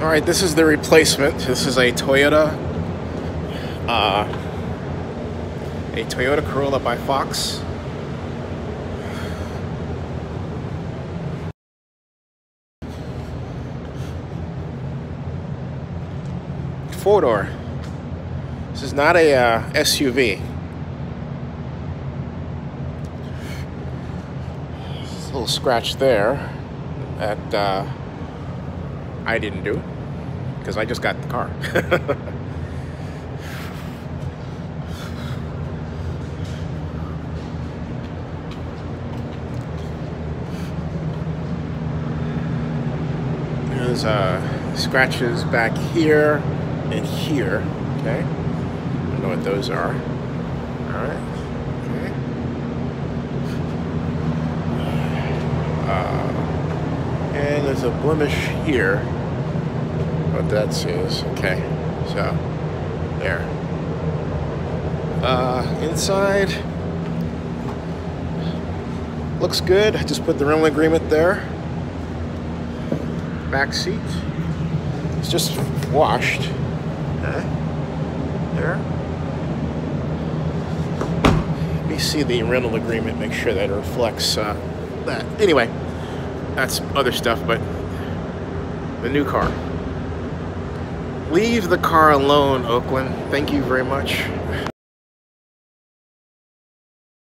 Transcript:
All right, this is the replacement. This is a Toyota, uh, a Toyota Corolla by Fox. Four door. This is not a uh, SUV. A little scratch there at. uh, I didn't do because I just got the car. There's uh, scratches back here and here. Okay, I don't know what those are. All right. Okay. Uh, and there's a blemish here. What that says. Okay, so there. Uh, inside looks good. I just put the rental agreement there. Back seat. It's just washed. Okay. There. Let me see the rental agreement. Make sure that it reflects uh, that. Anyway, that's other stuff, but the new car. Leave the car alone, Oakland. Thank you very much.